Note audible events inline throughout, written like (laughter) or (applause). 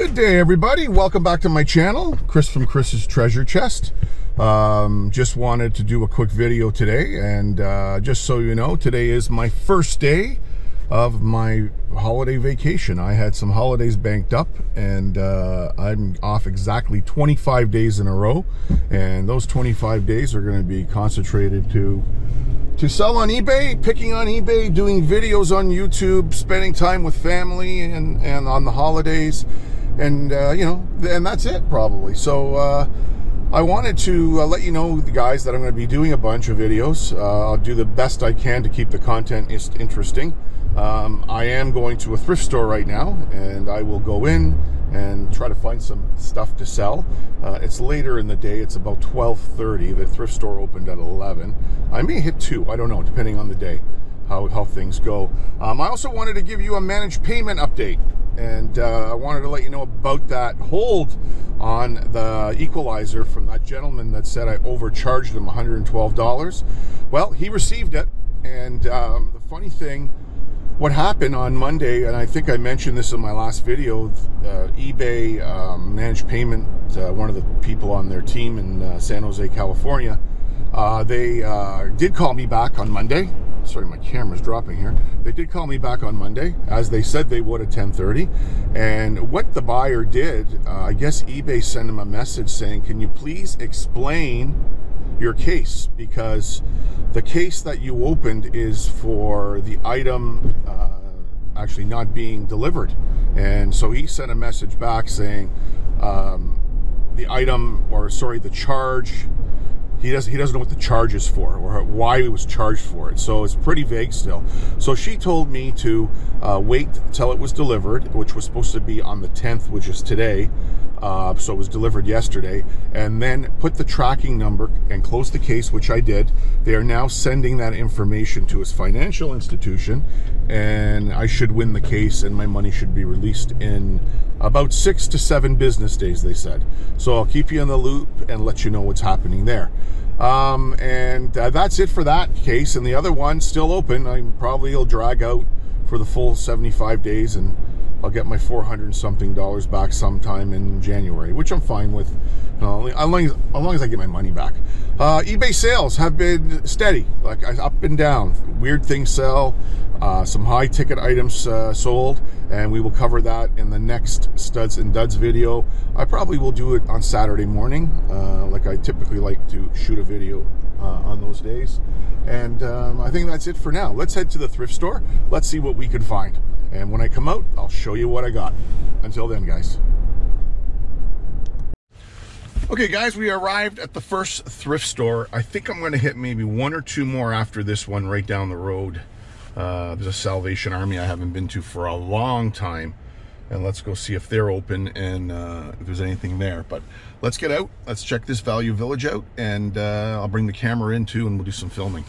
Good day, everybody. Welcome back to my channel, Chris from Chris's Treasure Chest. Um, just wanted to do a quick video today, and uh, just so you know, today is my first day of my holiday vacation. I had some holidays banked up, and uh, I'm off exactly 25 days in a row, and those 25 days are going to be concentrated to to sell on eBay, picking on eBay, doing videos on YouTube, spending time with family, and and on the holidays and uh, you know, and that's it probably. So uh, I wanted to uh, let you know, the guys, that I'm going to be doing a bunch of videos. Uh, I'll do the best I can to keep the content interesting. Um, I am going to a thrift store right now, and I will go in and try to find some stuff to sell. Uh, it's later in the day. It's about 12:30. The thrift store opened at 11. I may hit two. I don't know, depending on the day. How, how things go. Um, I also wanted to give you a managed payment update and uh, I wanted to let you know about that hold on the equalizer from that gentleman that said I overcharged him $112. Well, he received it, and um, the funny thing, what happened on Monday, and I think I mentioned this in my last video, uh, eBay um, managed payment, uh, one of the people on their team in uh, San Jose, California, uh, they uh, did call me back on Monday sorry my camera's dropping here. They did call me back on monday as they said they would at 10:30. and what the buyer did uh, i guess ebay sent him a message saying can you please explain your case? Because the case that you opened is for the item uh, actually not being delivered. And so he sent a message back saying um, the item or sorry the charge he doesn't he doesn't know what the charge is for or why he was charged for it. So it's pretty vague still. So she told me to uh, wait till it was delivered, which was supposed to be on the 10th, which is today. Uh, so it was delivered yesterday, and then put the tracking number and close the case, which I did. They are now sending that information to his financial institution, and I should win the case, and my money should be released in about six to seven business days, they said. So I'll keep you in the loop and let you know what's happening there. Um, and uh, that's it for that case. And the other one still open. I probably will drag out for the full 75 days and I'll get my 400 something dollars back sometime in January, which I'm fine with, you know, as, long as, as long as I get my money back. Uh, eBay sales have been steady, like up and down. Weird things sell, uh, some high ticket items uh, sold, and we will cover that in the next Studs and Duds video. I probably will do it on Saturday morning, uh, like I typically like to shoot a video uh, on those days. And um, I think that's it for now. Let's head to the thrift store. Let's see what we can find. And when I come out, I'll show you what I got. Until then, guys. Okay, guys, we arrived at the first thrift store. I think I'm going to hit maybe one or two more after this one right down the road. Uh, there's a Salvation Army I haven't been to for a long time. And let's go see if they're open and uh, if there's anything there. But let's get out. Let's check this Value Village out. And uh, I'll bring the camera in too and we'll do some filming.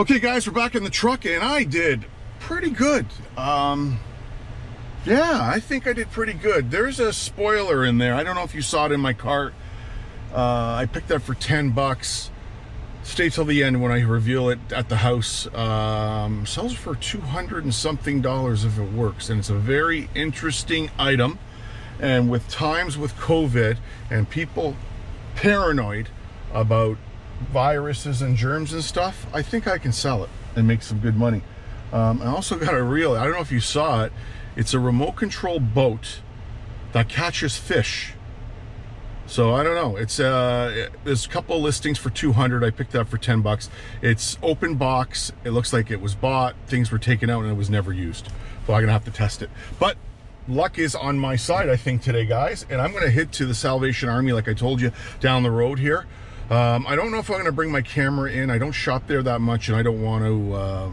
Okay, guys, we're back in the truck, and I did pretty good. Um, yeah, I think I did pretty good. There's a spoiler in there. I don't know if you saw it in my cart. Uh, I picked that for 10 bucks. Stay till the end when I reveal it at the house. Um, sells for 200 and something dollars if it works, and it's a very interesting item. And with times with COVID and people paranoid about viruses and germs and stuff, I think I can sell it and make some good money. Um, I also got a reel, I don't know if you saw it, it's a remote control boat that catches fish. So I don't know. It's uh, there's a couple listings for 200. I picked up for 10 bucks. It's open box. It looks like it was bought. Things were taken out and it was never used. So I'm gonna have to test it. But luck is on my side, I think today, guys. And I'm gonna head to the Salvation Army, like I told you, down the road here. Um, I don't know if I'm going to bring my camera in. I don't shop there that much, and I don't want to, uh,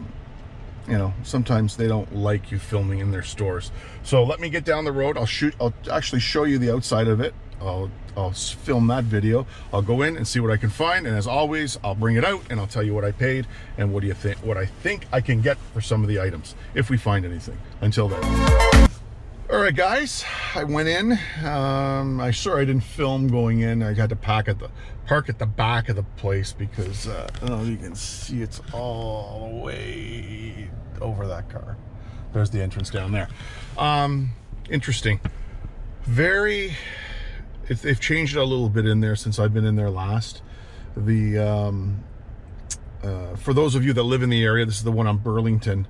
you know, sometimes they don't like you filming in their stores. So let me get down the road. I'll shoot, I'll actually show you the outside of it. I'll, I'll film that video. I'll go in and see what I can find. And as always, I'll bring it out and I'll tell you what I paid and what do you think, what I think I can get for some of the items, if we find anything. Until then. All right, guys, I went in. Um, I sure I didn't film going in. I had to pack at the park at the back of the place because uh, oh, you can see it's all the way over that car. There's the entrance down there. Um, interesting. Very. If they've changed it a little bit in there since I've been in there last. The um, uh, for those of you that live in the area, this is the one on Burlington.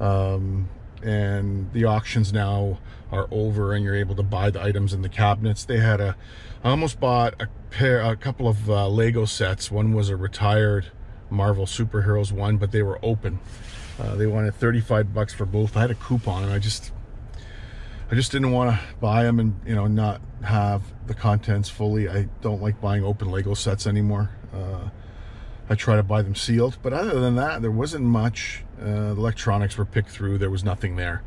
Um, and the auctions now are over and you're able to buy the items in the cabinets. They had a, I almost bought a pair, a couple of uh, Lego sets. One was a retired Marvel superheroes one, but they were open. Uh, they wanted 35 bucks for both. I had a coupon and I just, I just didn't want to buy them and, you know, not have the contents fully. I don't like buying open Lego sets anymore. Uh, I try to buy them sealed. But other than that, there wasn't much. Uh, electronics were picked through. There was nothing there.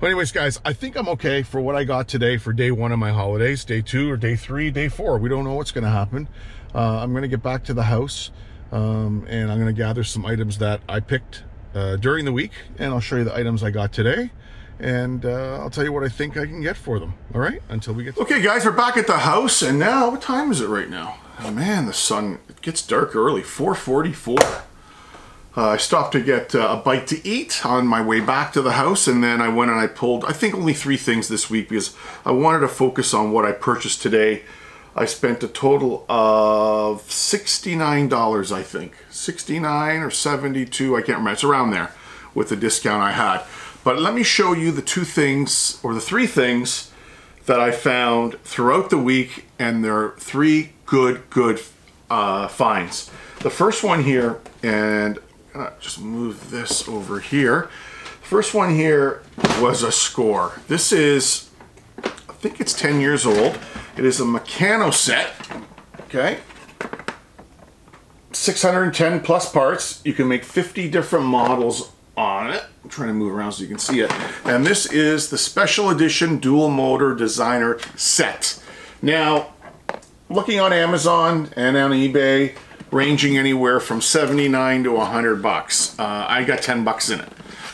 But anyways, guys, I think I'm okay for what I got today for day one of my holidays, day two or day three, day four. We don't know what's going to happen. Uh, I'm going to get back to the house um, and I'm going to gather some items that I picked uh, during the week. And I'll show you the items I got today and uh, I'll tell you what I think I can get for them. All right, until we get. Okay, guys, we're back at the house, and now what time is it right now? Oh man, the sun gets dark early. 4:44. Uh, I stopped to get uh, a bite to eat on my way back to the house, and then I went and I pulled, I think, only three things this week because I wanted to focus on what I purchased today. I spent a total of $69, I think. 69 or 72, I can't remember. It's around there with the discount I had. But let me show you the two things, or the three things that I found throughout the week, and there are three good, good uh, finds. The first one here, and just move this over here. First one here was a score. This is, I think it's 10 years old. It is a Meccano set, okay? 610 plus parts. You can make 50 different models on it. I'm trying to move around so you can see it. And this is the special edition dual motor designer set. Now, looking on Amazon and on eBay, ranging anywhere from 79 to 100 bucks. Uh, I got 10 bucks in it.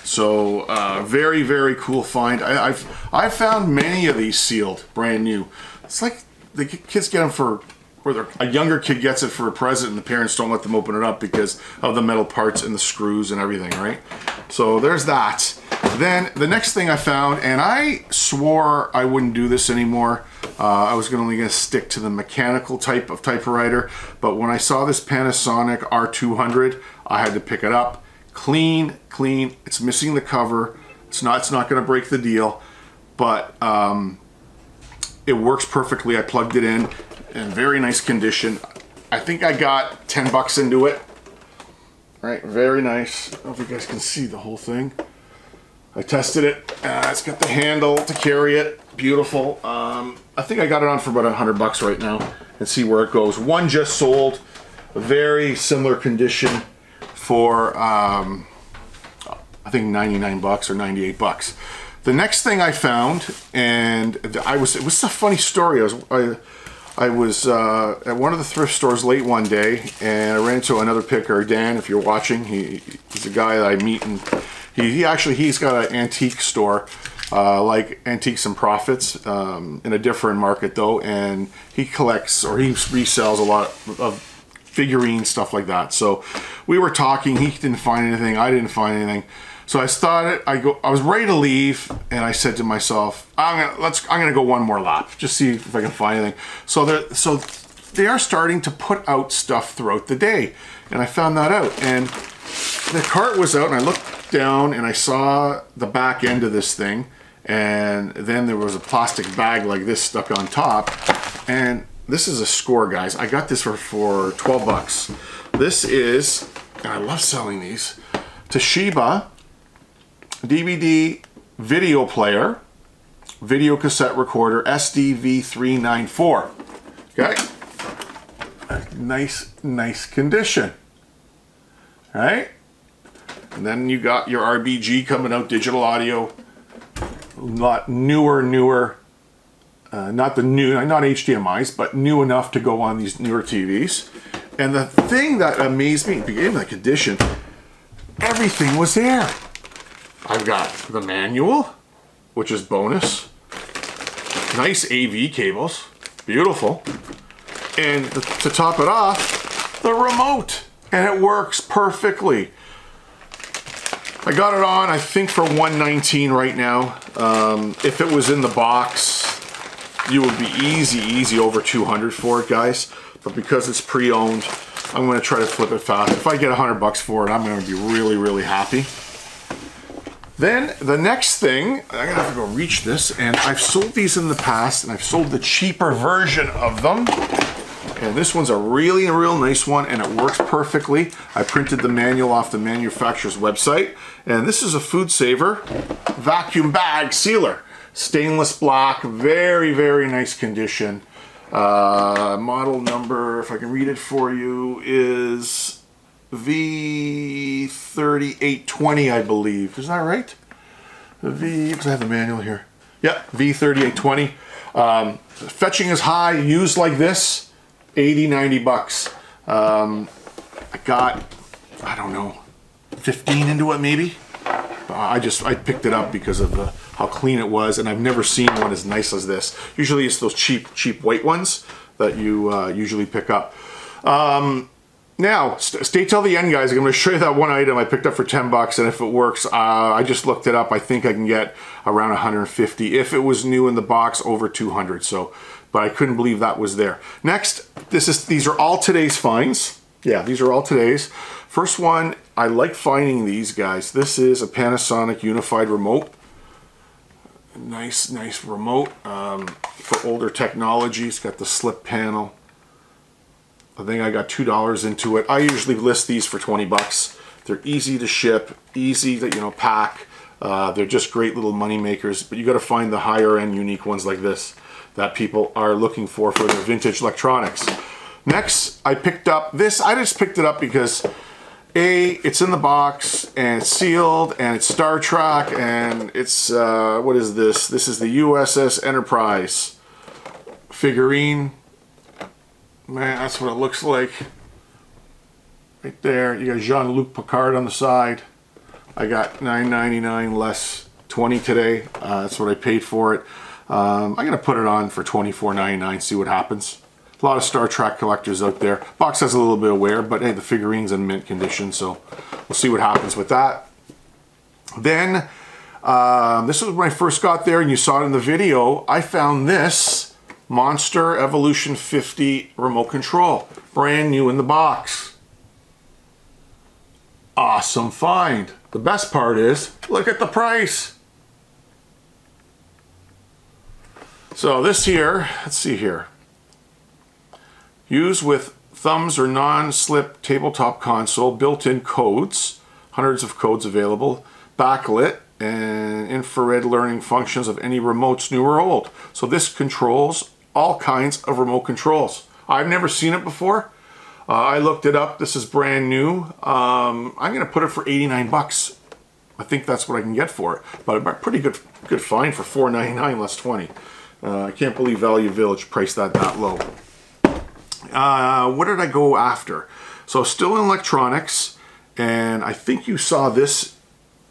So uh, very, very cool find. I, have I've found many of these sealed, brand new. It's like the kids get them for, or a younger kid gets it for a present and the parents don't let them open it up because of the metal parts and the screws and everything, right? So there's that. Then the next thing I found, and I swore I wouldn't do this anymore. Uh, I was only going to stick to the mechanical type of typewriter, but when I saw this Panasonic R200, I had to pick it up. Clean, clean. It's missing the cover. It's not. It's not going to break the deal, but um, it works perfectly. I plugged it in, in very nice condition. I think I got 10 bucks into it. Right, very nice. I don't know if you guys can see the whole thing. I tested it. Uh, it's got the handle to carry it. Beautiful. Um, I think I got it on for about a hundred bucks right now and see where it goes. One just sold. A very similar condition for um, I think 99 bucks or 98 bucks. The next thing I found, and I was it was a funny story. I was I, I was uh, at one of the thrift stores late one day, and I ran into another picker, Dan. If you're watching, he, he's a guy that I meet, and he, he actually he's got an antique store, uh, like Antiques and Profits, um, in a different market though, and he collects or he resells a lot of figurines, stuff like that. So we were talking. He didn't find anything. I didn't find anything. So I started. I go. I was ready to leave, and I said to myself, "I'm gonna let's. I'm gonna go one more lap, just see if I can find anything." So they so they are starting to put out stuff throughout the day, and I found that out. And the cart was out, and I looked down, and I saw the back end of this thing, and then there was a plastic bag like this stuck on top, and this is a score, guys. I got this for for 12 bucks. This is, and I love selling these. Toshiba DVD video player, video cassette recorder, SDV394. Okay? Nice, nice condition. Right? And then you got your RBG coming out, digital audio. Lot newer, newer, uh, not the new, not HDMI's, but new enough to go on these newer TVs. And the thing that amazed me, beginning the condition, everything was there. I've got the manual, which is bonus. Nice AV cables, beautiful. And to top it off, the remote. And it works perfectly. I got it on, I think for 119 right now. Um, if it was in the box, you would be easy, easy over 200 for it, guys. But because it's pre-owned, I'm gonna try to flip it fast. If I get 100 bucks for it, I'm gonna be really, really happy. Then the next thing, I'm gonna have to go reach this, and I've sold these in the past, and I've sold the cheaper version of them. And this one's a really, real nice one, and it works perfectly. I printed the manual off the manufacturer's website, and this is a FoodSaver vacuum bag sealer. Stainless block, very, very nice condition. Uh, model number, if I can read it for you, is V3820, I believe. Is that right? V, because I have the manual here. Yeah, V3820. Um, fetching is high, used like this, 80, 90 bucks. Um, I got, I don't know, 15 into it maybe. I just, I picked it up because of the, how clean it was, and I've never seen one as nice as this. Usually it's those cheap, cheap white ones that you uh, usually pick up. Um, now, st stay till the end, guys. I'm going to show you that one item I picked up for 10 bucks, and if it works, uh, I just looked it up. I think I can get around 150. If it was new in the box, over 200. So, but I couldn't believe that was there. Next, this is these are all today's finds. Yeah, these are all today's. First one, I like finding these guys. This is a Panasonic Unified Remote. Nice, nice remote um, for older technology. It's got the slip panel I think I got $2 into it. I usually list these for 20 bucks. They're easy to ship, easy to, you know, pack. Uh, they're just great little money makers, but you got to find the higher end unique ones like this that people are looking for for their vintage electronics. Next, I picked up this. I just picked it up because A, it's in the box and it's sealed and it's Star Trek and it's, uh, what is this? This is the USS Enterprise figurine Man, that's what it looks like. Right there, you got Jean-Luc Picard on the side. I got $9.99 less 20 today. Uh, that's what I paid for it. Um, I'm gonna put it on for $24.99, see what happens. A lot of Star Trek collectors out there. Box has a little bit of wear, but hey, the figurine's in mint condition, so we'll see what happens with that. Then, um, this was when I first got there and you saw it in the video. I found this Monster Evolution 50 remote control. Brand new in the box. Awesome find. The best part is, look at the price. So this here, let's see here. Use with thumbs or non-slip tabletop console, built-in codes, hundreds of codes available, backlit, and infrared learning functions of any remotes new or old. So this controls all kinds of remote controls. I've never seen it before. Uh, I looked it up. This is brand new. Um, I'm going to put it for 89 bucks. I think that's what I can get for it. But a pretty good good find for 4.99 less 20. Uh, I can't believe Value Village priced that that low. Uh, what did I go after? So still in electronics, and I think you saw this.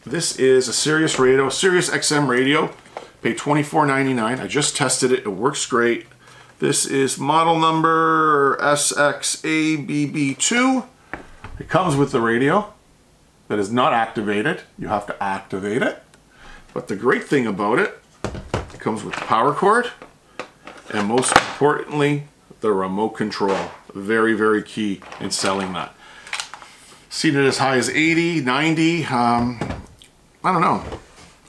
This is a Sirius radio, Sirius XM radio. Paid $24.99. I just tested it. It works great. This is model number SXABB2. It comes with the radio that is not activated. You have to activate it. But the great thing about it, it comes with the power cord and most importantly, the remote control. Very, very key in selling that. Seated as high as 80, 90, um, I don't know.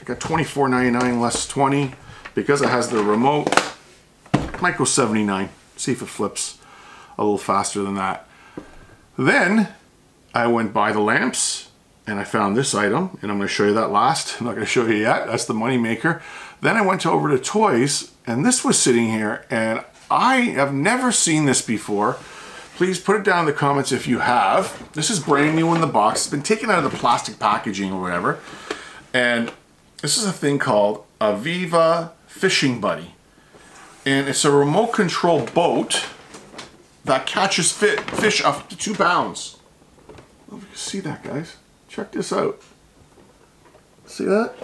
I got 24.99 less 20 because it has the remote. Might go 79. See if it flips a little faster than that. Then I went by the lamps and I found this item and I'm going to show you that last. (laughs) I'm not going to show you yet. That's the money maker. Then I went over to toys and this was sitting here and I have never seen this before. Please put it down in the comments if you have. This is brand new in the box. It's been taken out of the plastic packaging or whatever. And this is a thing called Aviva Fishing Buddy. And it's a remote control boat that catches fit, fish up to two pounds. If you see that, guys. Check this out. See that?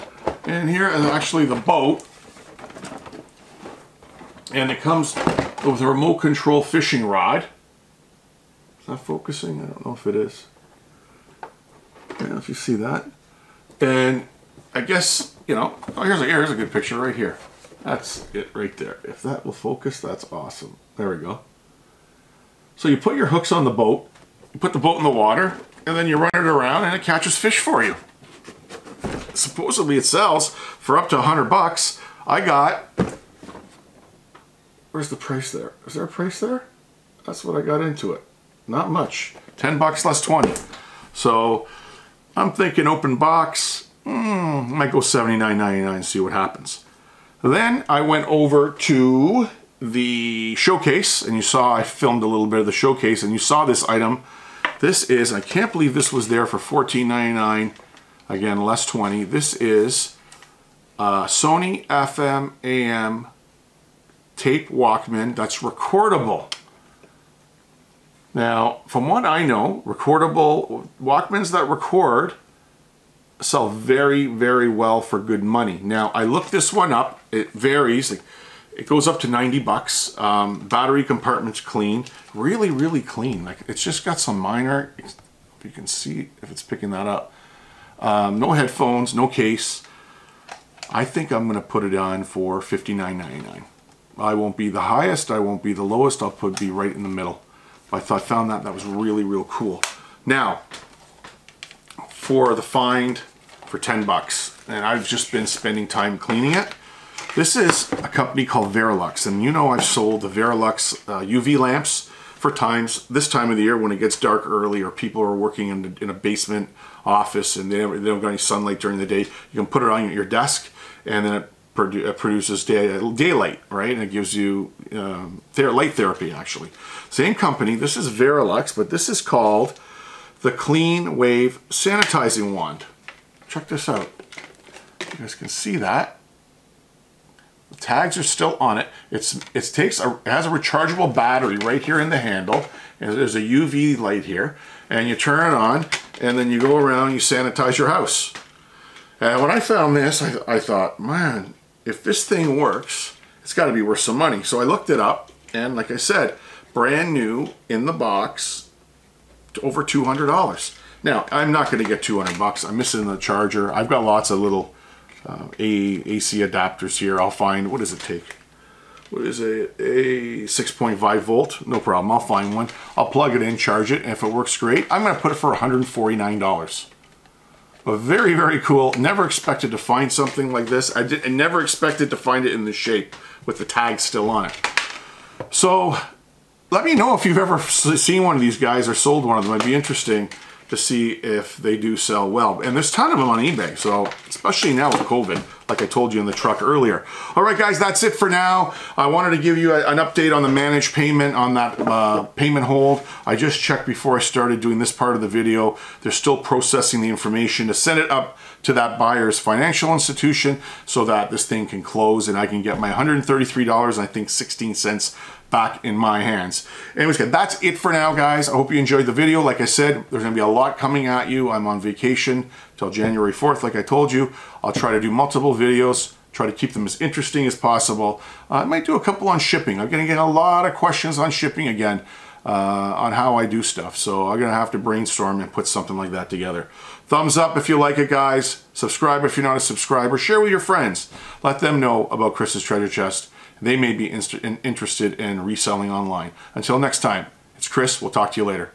And here is actually the boat. And it comes with a remote control fishing rod. Is that focusing? I don't know if it is. Know if you see that. And I guess, you know, oh, here's a, here's a good picture right here. That's it right there. If that will focus, that's awesome. There we go. So you put your hooks on the boat, you put the boat in the water, and then you run it around and it catches fish for you. Supposedly it sells for up to 100 bucks. I got, where's the price there? Is there a price there? That's what I got into it. Not much. 10 bucks less 20. So I'm thinking open box, mm, might go $79.99 and see what happens. Then I went over to the showcase and you saw I filmed a little bit of the showcase and you saw this item. This is, I can't believe this was there for $14.99. Again, less 20. This is Sony FM AM tape Walkman that's recordable. Now, from what I know, recordable Walkmans that record sell very, very well for good money. Now, I looked this one up. It varies. It goes up to 90 bucks. Um, battery compartment's clean. Really, really clean. Like It's just got some minor, if you can see, if it's picking that up. Um, no headphones, no case. I think I'm going to put it on for $59.99. I won't be the highest. I won't be the lowest. I'll put be right in the middle. I thought found that that was really real cool. Now, for the find for 10 bucks, and I've just been spending time cleaning it. This is a company called Verilux, and you know I've sold the Verilux uh, UV lamps for times this time of the year when it gets dark early or people are working in, the, in a basement office and they, they don't got any sunlight during the day. You can put it on your desk and then it produ produces day, daylight, right? And it gives you um, light therapy, actually. Same company. This is Verilux, but this is called the Clean Wave Sanitizing Wand. Check this out. You guys can see that. The tags are still on it. It's it takes a it has a rechargeable battery right here in the handle, and there's a UV light here, and you turn it on, and then you go around, you sanitize your house. And when I found this, I, I thought, man, if this thing works, it's got to be worth some money. So I looked it up, and like I said, brand new in the box, over $200. Now, I'm not going to get 200 bucks. I'm missing the charger. I've got lots of little uh, AC adapters here. I'll find, what does it take? What is it? A 6.5 volt? No problem. I'll find one. I'll plug it in, charge it, and if it works great, I'm going to put it for $149. But very, very cool. Never expected to find something like this. I, did, I never expected to find it in this shape with the tag still on it. So let me know if you've ever seen one of these guys or sold one of them. It'd be interesting to see if they do sell well. And there's a ton of them on eBay, so especially now with COVID, like I told you in the truck earlier. All right, guys, that's it for now. I wanted to give you a, an update on the managed payment on that uh, payment hold. I just checked before I started doing this part of the video. They're still processing the information to send it up to that buyer's financial institution so that this thing can close and I can get my $133, I think 16 cents back in my hands. Anyways, that's it for now, guys. I hope you enjoyed the video. Like I said, there's gonna be a lot coming at you. I'm on vacation till January 4th, like I told you. I'll try to do multiple videos, try to keep them as interesting as possible. Uh, I might do a couple on shipping. I'm gonna get a lot of questions on shipping again. Uh, on how I do stuff. So I'm going to have to brainstorm and put something like that together. Thumbs up if you like it, guys. Subscribe if you're not a subscriber. Share with your friends. Let them know about Chris's Treasure Chest they may be interested in reselling online. Until next time, it's Chris. We'll talk to you later.